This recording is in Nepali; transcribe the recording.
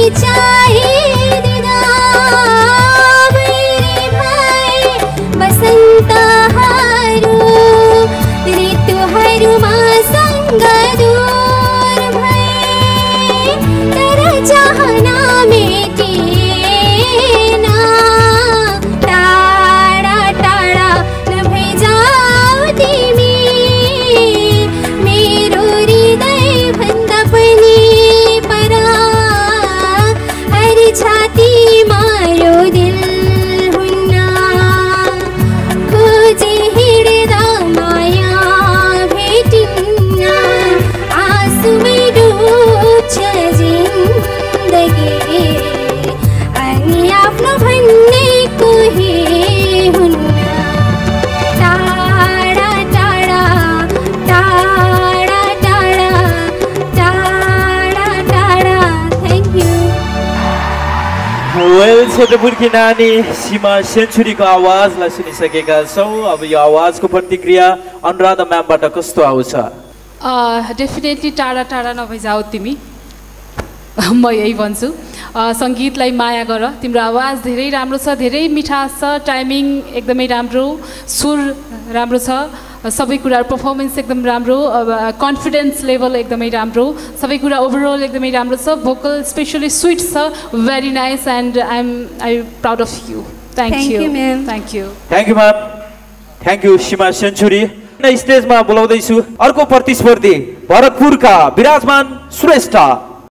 一家 क्षेत्रपुरकी नानी सीमा सेन्चुरीको आवाजलाई सुनिसकेका छौँ अब यो आवाजको प्रतिक्रिया अनुराधा म्यामबाट कस्तो आउँछ डेफिनेटली टाढा टाढा नभइजाऊ तिमी म यही भन्छु सङ्गीतलाई माया गर तिम्रो आवाज धेरै राम्रो छ धेरै मिठास छ टाइमिङ एकदमै राम्रो सुर राम्रो छ सबै कुरा पर्फर्मेन्स एकदम राम्रो कन्फिडेन्स लेभल एकदमै राम्रो सबै कुरा ओभरअल एकदमै राम्रो छ भोकल स्पेसली स्विट छ very nice and I'm I proud of you thank Thank you you, ma'am. Thank you thank you ma'am thank you Seema century स्टेजमा बोलाउँदैछु। अर्को प्रतिस्पर्धी भरतपुरका विराजमान श्रेष्ठ